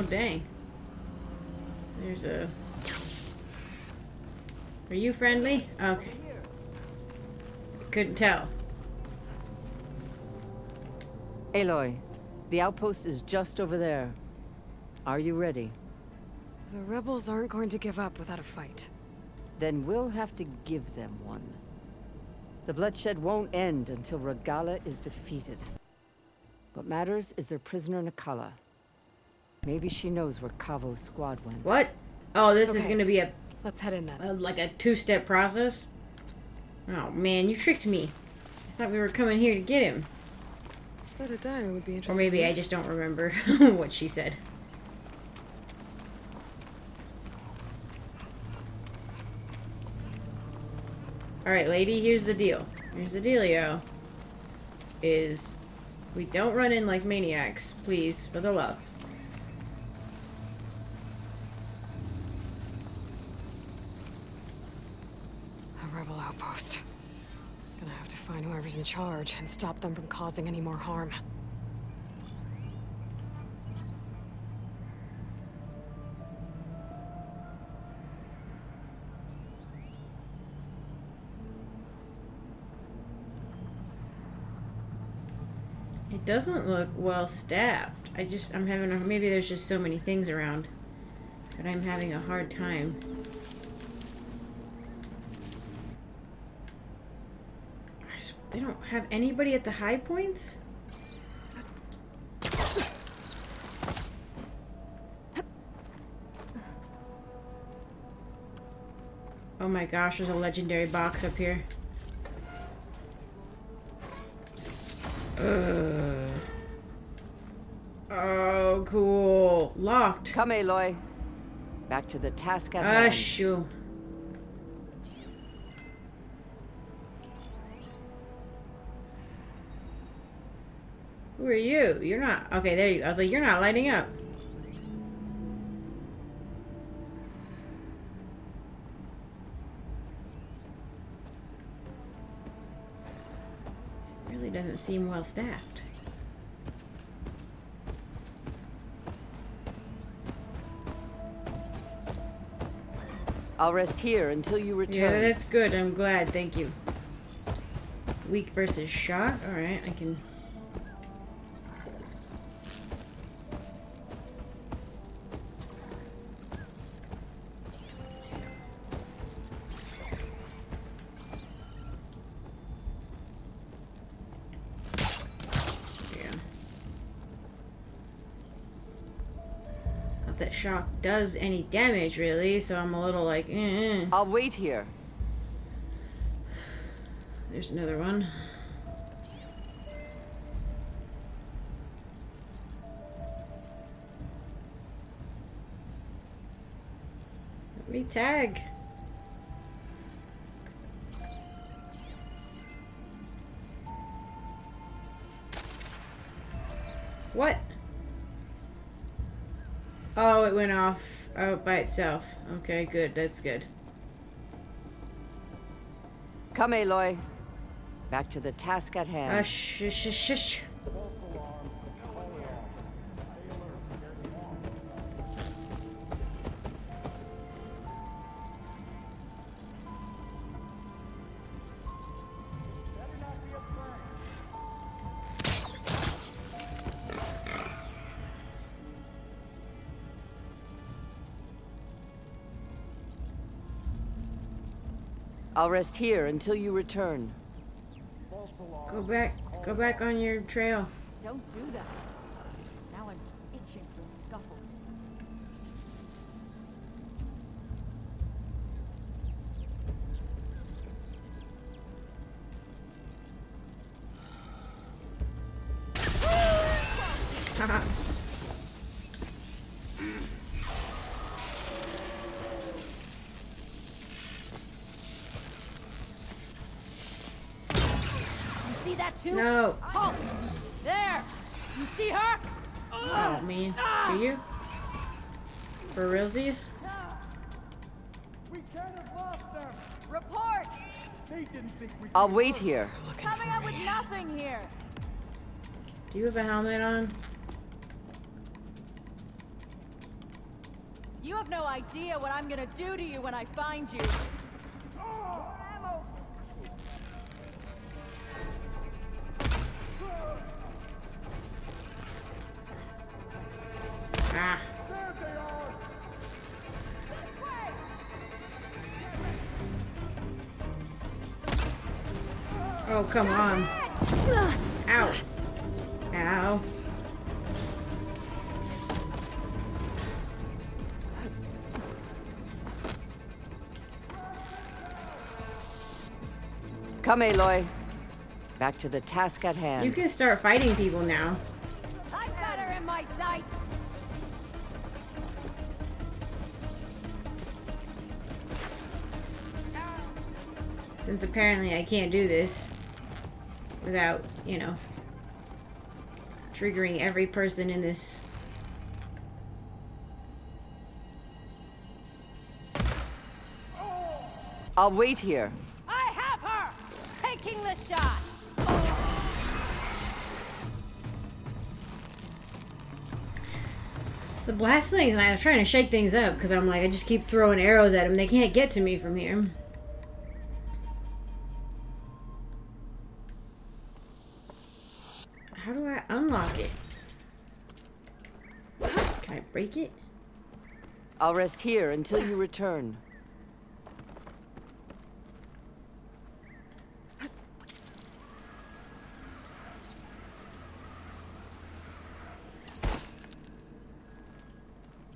Oh, dang. There's a... Are you friendly? Okay. Couldn't tell. Aloy, the outpost is just over there. Are you ready? The rebels aren't going to give up without a fight. Then we'll have to give them one. The bloodshed won't end until Regalla is defeated. What matters is their prisoner Nakala. Maybe she knows where Kavvo's squad went. What? Oh, this is gonna be a, Let's head in then. a like a two-step process? Oh man, you tricked me. I thought we were coming here to get him. But a diner would be interesting. Or maybe I just don't remember what she said. Alright, lady, here's the deal. Here's the dealio. Is we don't run in like maniacs, please, for the love. A rebel outpost. Gonna have to find whoever's in charge and stop them from causing any more harm. It doesn't look well staffed. I just I'm having a maybe there's just so many things around. But I'm having a hard time. I s- They don't have anybody at the high points? Oh my gosh, there's a legendary box up here. Oh, cool. Locked. Come, Aloy. Back to the task at Ah, hand. shoo. Are you? You're not. Okay, there you go. I was like, you're not lighting up. Really doesn't seem well staffed. I'll rest here until you return. Yeah, that's good. I'm glad. Thank you. Weak versus shot. All right, I can. Does any damage, really. So I'm a little like, eh. eh. I'll wait here. There's another one. Let me tag. Went off out by itself. Okay, good. That's good. Come, Aloy. Back to the task at hand. Uh, sh sh sh I'll rest here until you return. Go back. Go back on your trail. Don't do that. Now I'm itching for a scuffle. You see that too? no. Halt! There! You see her? Oh man. Do ah. you? For realsies? We can't have lost them! Report! They didn't think we I'll wait here. Looking Coming for up with nothing here! Do you have a helmet on? You have no idea what I'm gonna do to you when I find you. Oh, come on. Ow. Ow. Come, Aloy. Back to the task at hand. You can start fighting people now. I'm better in my sight! Since apparently I can't do this without, you know, triggering every person in this. I'll wait here. I have her! Taking the shot! The blast things, I was trying to shake things up because I'm like, I just keep throwing arrows at them. They can't get to me from here. How do I unlock it? Can I break it? I'll rest here until you return.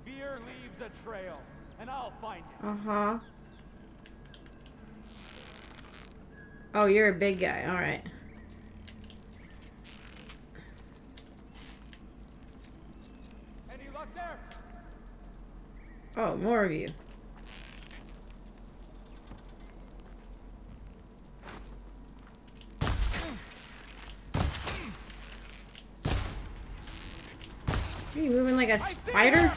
Fear leaves a trail, and I'll find it. Uh huh. Oh, you're a big guy. All right. Any luck there? Oh, more of you. Are you moving like a spider?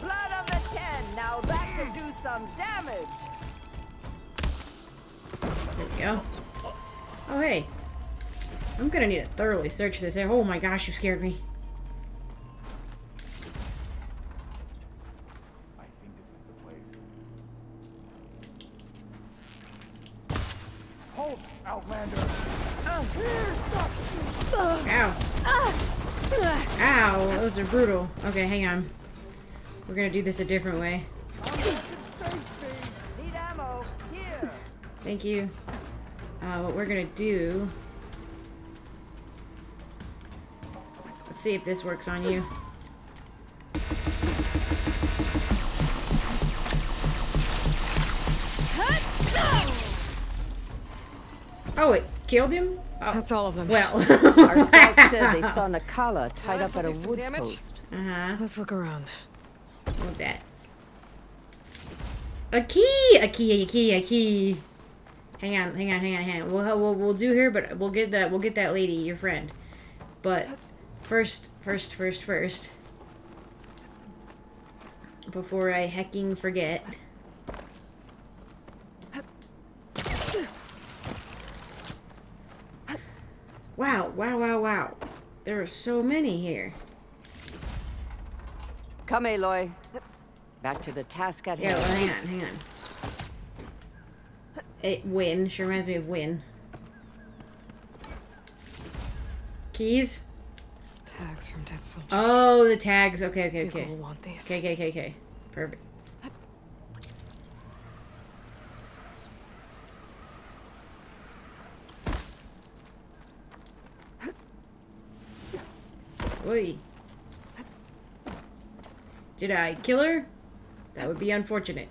Blood of the ten. Now that could do some damage. There we go. Oh, hey. I'm gonna need to thoroughly search this. Area. Oh my gosh, you scared me. Outlander! Ow. Ow, those are brutal. Okay, hang on. We're gonna do this a different way. Thank you. Uh, what we're gonna do... Let's see if this works on you. Oh, it killed him? Oh, That's all of them. well. Our scouts said they saw Nakala tied Well, up at a this'll do some wood damage. post. Uh-huh. Let's look around. With that. A key! A key, a key, a key. Hang on, hang on, hang on, hang on. We'll, we'll, we'll do here, but we'll get that, we'll get that lady, your friend. But first, first, first, first. Before I hecking forget. Wow, wow, wow, wow. There are so many here. Come, Aloy. Back to the task at hand. Yeah, well, hang on, hang on. It Win. She reminds me of Win. Keys? Tags from dead soldiers. Oh, the tags. Okay, okay, okay. will want these. Okay, okay, okay, okay. Perfect. Oi. Did I kill her? That would be unfortunate.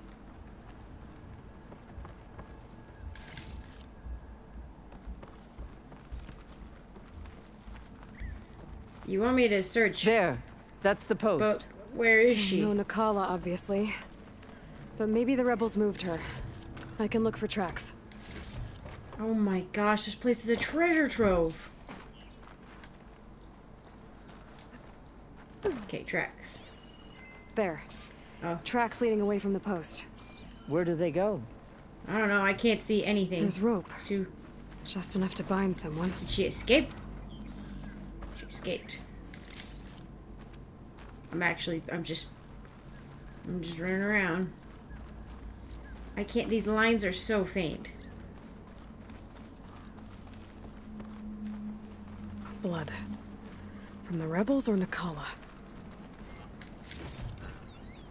You want me to search, There. That's the post. but where is she? No Nakala, obviously. But maybe the rebels moved her. I can look for tracks. Oh my gosh, this place is a treasure trove. Okay, tracks. There. Oh. Tracks leading away from the post. Where do they go? I don't know, I can't see anything. There's rope. Sue, Just enough to bind someone. did she escape? Escaped. I'm actually, I'm just, I'm just running around. I can't, these lines are so faint. Blood. From the rebels or Nakala?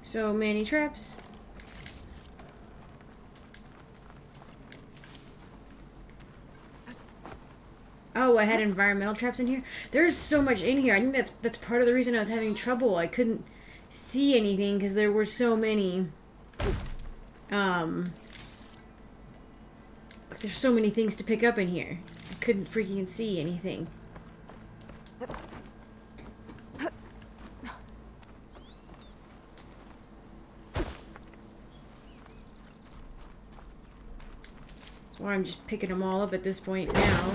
So many traps. Oh, I had environmental traps in here. There's so much in here. I think that's that's part of the reason I was having trouble. I couldn't see anything because there were so many. Um. There's so many things to pick up in here. I couldn't freaking see anything. So I'm just picking them all up at this point now.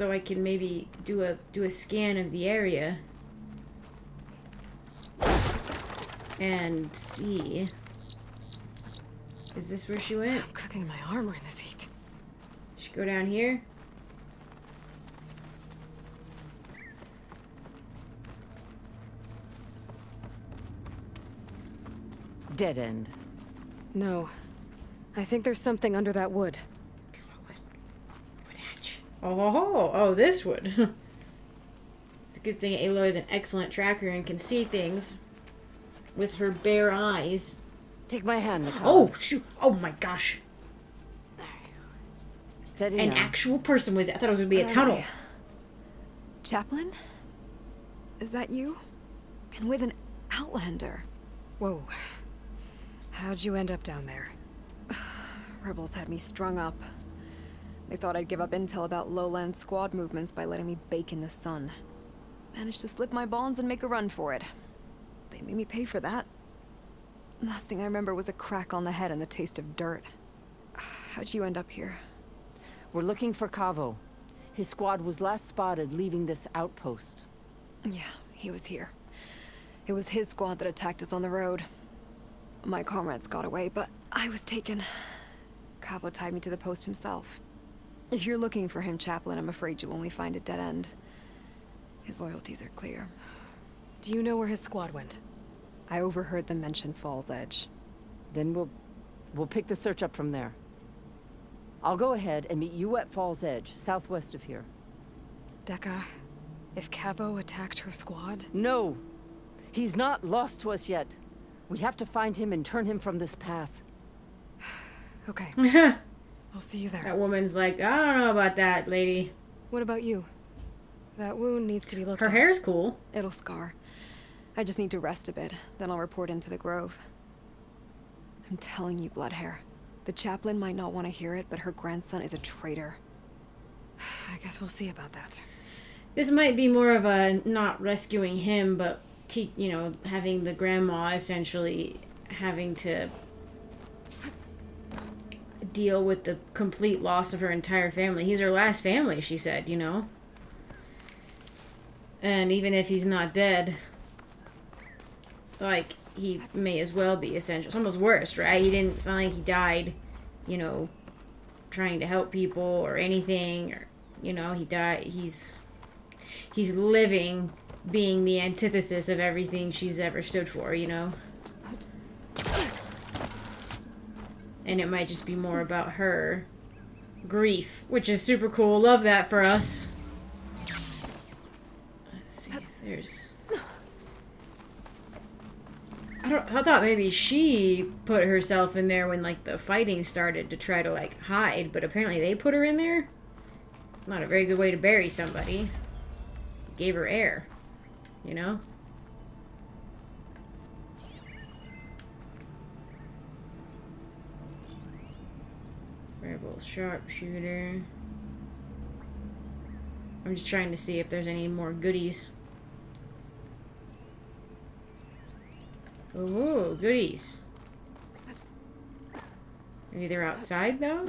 So I can maybe do a do a scan of the area and see. Is this where she went? I'm cooking my armor in this heat. Should go down here. Dead end. No. I think there's something under that wood. Wood hatch. Oh, ho, ho. oh, this would. it's a good thing Aloy is an excellent tracker and can see things with her bare eyes. Take my hand, Nicole. Oh, shoot. Oh my gosh. steady An now. actual person was. I thought it was going to be a tunnel. Chaplain? Is that you? And with an Outlander. Whoa. How'd you end up down there? Rebels had me strung up. They thought I'd give up intel about lowland squad movements by letting me bake in the sun. Managed to slip my bonds and make a run for it. They made me pay for that. Last thing I remember was a crack on the head and the taste of dirt. How'd you end up here? We're looking for Kavvo. His squad was last spotted leaving this outpost. Yeah, he was here. It was his squad that attacked us on the road. My comrades got away, but I was taken. Kavvo tied me to the post himself. If you're looking for him, Chaplain, I'm afraid you'll only find a dead end. His loyalties are clear. Do you know where his squad went? I overheard them mention Fall's Edge. Then we'll... we'll pick the search up from there. I'll go ahead and meet you at Fall's Edge, southwest of here. Dekka, if Kavvo attacked her squad? No! He's not lost to us yet. We have to find him and turn him from this path. Okay, that I'll see you there. That woman's like, I don't know about that, lady. What about you? That wound needs to be looked Her at. hair's cool. It'll scar. I just need to rest a bit, then I'll report into the Grove. I'm telling you, Bloodhair. The chaplain might not want to hear it, but her grandson is a traitor. I guess we'll see about that. This might be more of a not rescuing him, but you know, having the grandma essentially having to deal with the complete loss of her entire family. He's her last family, she said, you know. And even if he's not dead, like he may as well be essential. It's almost worse, right? He didn't. It's not like he died, you know, trying to help people or anything, or you know, he died. He's he's living being the antithesis of everything she's ever stood for, you know? And it might just be more about her grief, which is super cool. Love that for us. Let's see if there's. I don't. I thought maybe she put herself in there when like the fighting started to try to like hide, but apparently they put her in there. Not a very good way to bury somebody. Gave her air, you know. Sharpshooter. I'm just trying to see if there's any more goodies. Ooh, goodies. Maybe they're outside though?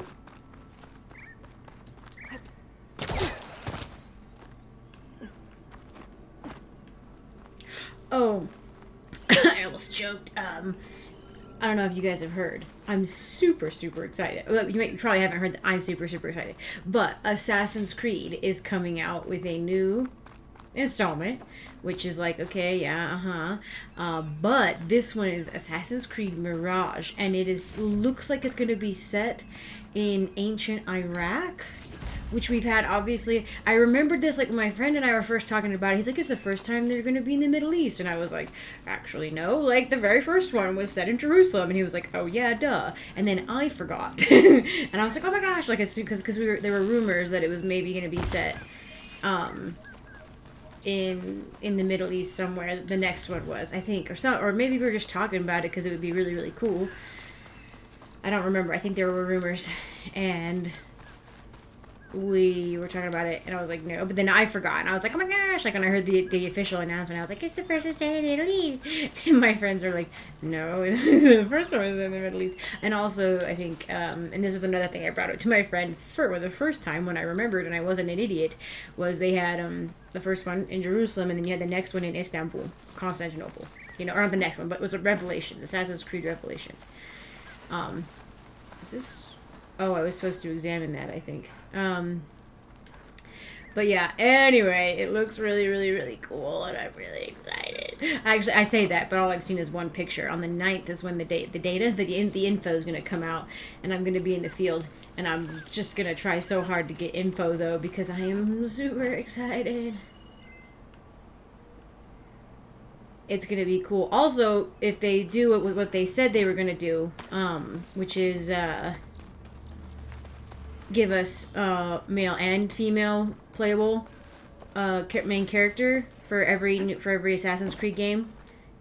Oh, I almost choked. Um, I don't know if you guys have heard. I'm super, super excited. Well, you, you probably haven't heard that I'm super, super excited. But Assassin's Creed is coming out with a new installment, which is like, okay, yeah, uh-huh. Uh, but this one is Assassin's Creed Mirage, and it is looks like it's going to be set in ancient Iraq which we've had obviously. I remembered this like when my friend and i were first talking about it. He's like it's the first time they're going to be in the middle east. And i was like actually no. Like the very first one was set in jerusalem. And he was like oh yeah duh. And then i forgot. And i was like oh my gosh. Like because because we were there were rumors that it was maybe going to be set um in in the middle east somewhere. The next one was i think or some or maybe we were just talking about it because it would be really really cool. I don't remember. I think there were rumors. And we were talking about it, and I was like, no. But then I forgot, and I was like, oh my gosh! Like when I heard the the official announcement, I was like, it's the first one in the Middle East. And my friends are like, no, the first one was in the Middle East. And also, I think, um, and this was another thing I brought up to my friend for the first time when I remembered, and I wasn't an idiot, was they had um the first one in Jerusalem, and then you had the next one in Istanbul, Constantinople. You know, or not the next one, but it was a Revelation, Assassin's Creed Revelations. Um, is this? Oh, I was supposed to examine that. I think. Um, but yeah, anyway, it looks really, really, really cool, and I'm really excited. Actually, I say that, but all I've seen is one picture. On the 9th is when the date, the data, the in, the info is going to come out, and I'm going to be in the field, and I'm just going to try so hard to get info though because I am super excited. It's going to be cool. Also, if they do what they said they were going to do, um, which is uh give us uh, male and female playable uh, main character for every for every Assassin's Creed game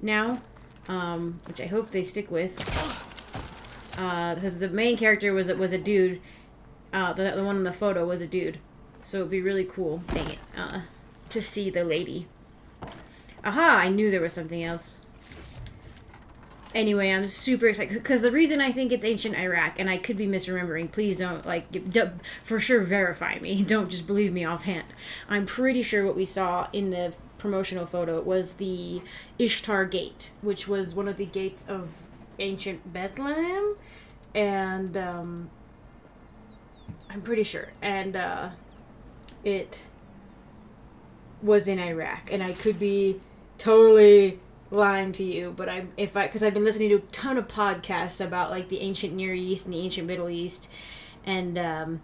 now, um, which I hope they stick with. Uh, because the main character was was a dude, uh, the the one in the photo was a dude, so it'd be really cool. Dang it, uh, to see the lady. Aha! I knew there was something else anyway, I'm super excited because the reason I think it's ancient Iraq, and I could be misremembering. Please don't like for sure verify me. Don't just believe me offhand. I'm pretty sure what we saw in the promotional photo was the Ishtar Gate, which was one of the gates of ancient Bethlehem, and um, I'm pretty sure, and uh, it was in Iraq, and I could be totally lying to you, but I if I because I've been listening to a ton of podcasts about like the ancient Near East and the ancient Middle East, and um,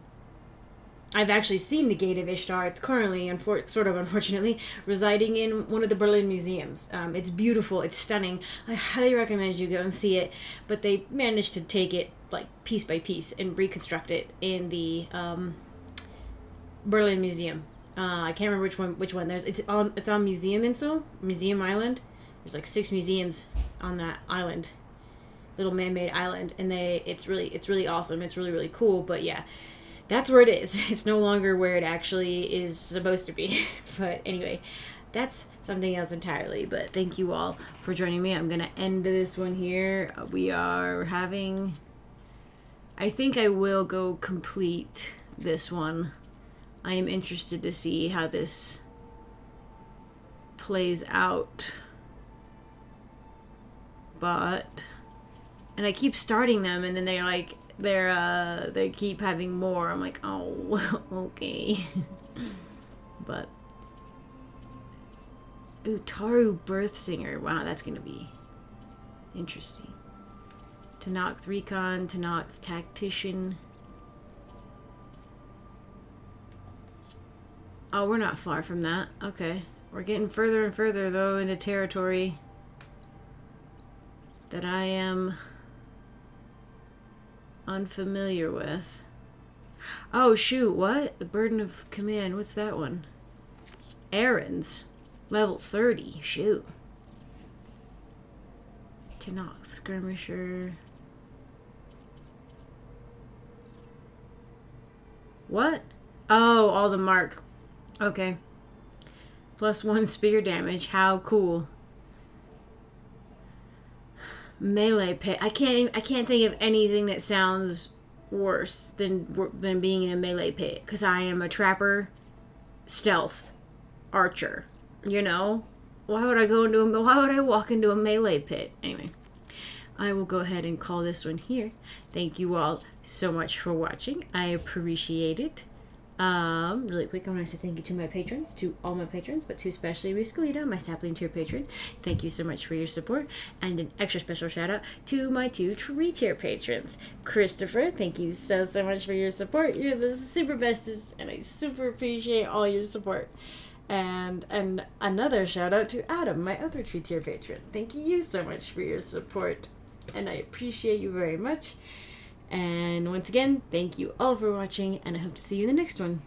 I've actually seen the Gate of Ishtar. It's currently, unfor- sort of unfortunately, residing in one of the Berlin museums. Um, it's beautiful. It's stunning. I highly recommend you go and see it. But they managed to take it like piece by piece and reconstruct it in the um, Berlin Museum. Uh, I can't remember which one. Which one? There's it's on it's on Museum Insel, Museum Island there's like six museums on that island little man-made island and they it's really it's really awesome. It's really really cool but yeah that's where it is. It's no longer where it actually is supposed to be. But anyway that's something else entirely but thank you all for joining me. I'm gonna end this one here. We are having i think i will go complete this one. I am interested to see how this plays out but and I keep starting them and then they're like they're uh they keep having more. I'm like, oh okay. but Utaru Birth Singer. Wow, that's gonna be interesting. Tenakth Recon, Tenakth Tactician. Oh, we're not far from that. Okay. We're getting further and further, though, into territory that I am unfamiliar with. Oh, shoot, what? The Burden of Command. What's that one? Errands. Level 30. Shoot. Tenakth Skirmisher. What? Oh, all the mark. Okay. Plus one spear damage. How cool melee pit. I can't. Even, I can't think of anything that sounds worse than than being in a melee pit because I am a trapper, stealth, archer. You know, why would I go into a? Why would I walk into a melee pit anyway? I will go ahead and call this one here. Thank you all so much for watching. I appreciate it. Um, really quick, I want to say thank you to my patrons, to all my patrons, but to especially Riscolita, my sapling tier patron. Thank you so much for your support, and an extra special shout out to my two tree tier patrons. Christopher, thank you so so much for your support. You're the super bestest, and I super appreciate all your support. And and another shout out to Adam, my other tree tier patron. Thank you so much for your support, and I appreciate you very much. And once again, thank you all for watching, and I hope to see you in the next one.